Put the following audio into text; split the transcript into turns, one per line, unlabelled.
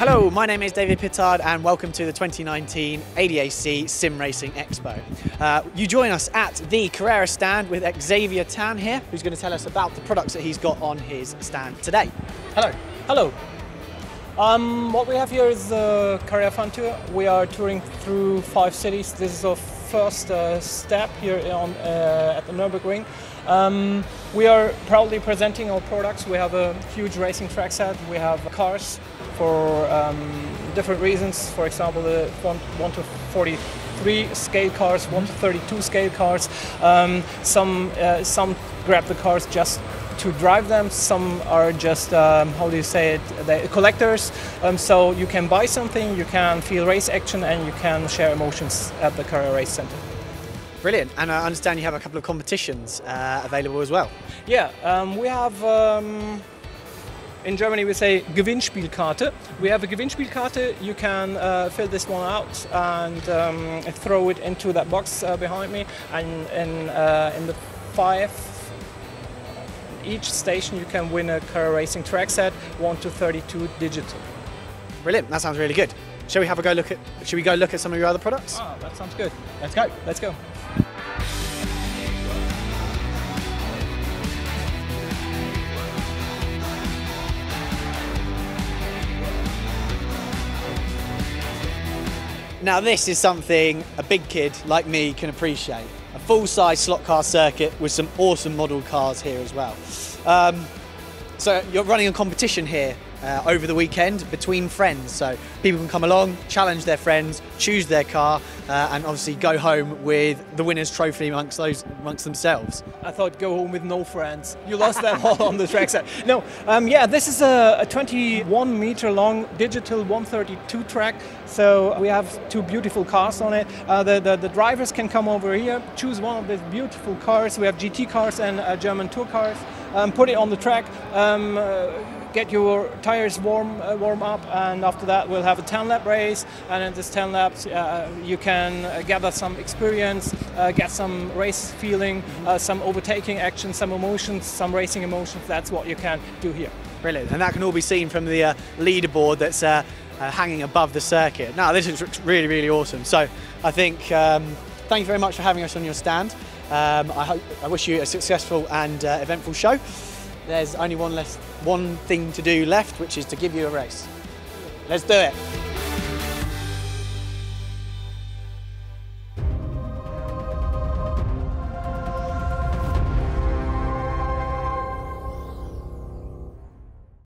Hello, my name is David Pittard and welcome to the 2019 ADAC Sim Racing Expo. Uh, you join us at the Carrera stand with Xavier Tan here, who's going to tell us about the products that he's got on his stand today. Hello.
Hello. Um, what we have here is the Carrera Fun Tour. We are touring through five cities. This is our first uh, step here on, uh, at the Nürburgring. Um, we are proudly presenting our products. We have a huge racing track set. We have cars for um, different reasons. For example, the 1 to 43 scale cars, 1 to 32 scale cars. Um, some, uh, some grab the cars just to drive them. Some are just, um, how do you say it, collectors. Um, so you can buy something, you can feel race action, and you can share emotions at the Carrera Race Center.
Brilliant. And I understand you have a couple of competitions uh, available as well.
Yeah, um, we have. Um, in Germany, we say Gewinnspielkarte. We have a Gewinnspielkarte. You can uh, fill this one out and um, throw it into that box uh, behind me. And in, uh, in the five each station you can win a car racing track set 1 to 32 digital
brilliant that sounds really good shall we have a go look at should we go look at some of your other products
oh, that sounds good let's go let's go
Now this is something a big kid like me can appreciate. A full-size slot car circuit with some awesome model cars here as well. Um, so you're running a competition here uh, over the weekend between friends. So people can come along, challenge their friends, choose their car, uh, and obviously go home with the winner's trophy amongst those amongst themselves.
I thought go home with no friends. You lost them all on the track set. No, um, yeah, this is a, a 21 meter long digital 132 track. So we have two beautiful cars on it. Uh, the, the, the drivers can come over here, choose one of these beautiful cars. We have GT cars and uh, German tour cars. Um, put it on the track. Um, uh, get your tires warm uh, warm up and after that we'll have a 10 lap race. And in this 10 laps uh, you can uh, gather some experience uh, get some race feeling uh, some overtaking action some emotions some racing emotions. That's what you can do here.
Brilliant. And that can all be seen from the uh, leaderboard that's hanging above the circuit. Now this is really really awesome. So I think um, thank you very much for having us on your stand. Um, I, hope, I wish you a successful and eventful show there's only one less one thing to do left, which is to give you a race. Let's do it.